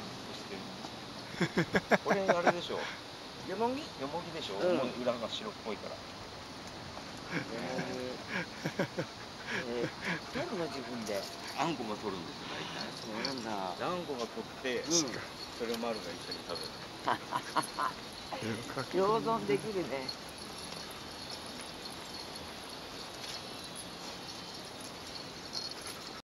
取りしてるこれあれでしょ。よもぎよもぎでしょ、うん。裏が白っぽいから。えー、取るの自分で。あんこが取るんですよ大体。そうなんだ。あんこが取って、うん。それを丸が一緒に食べる。共存できるね。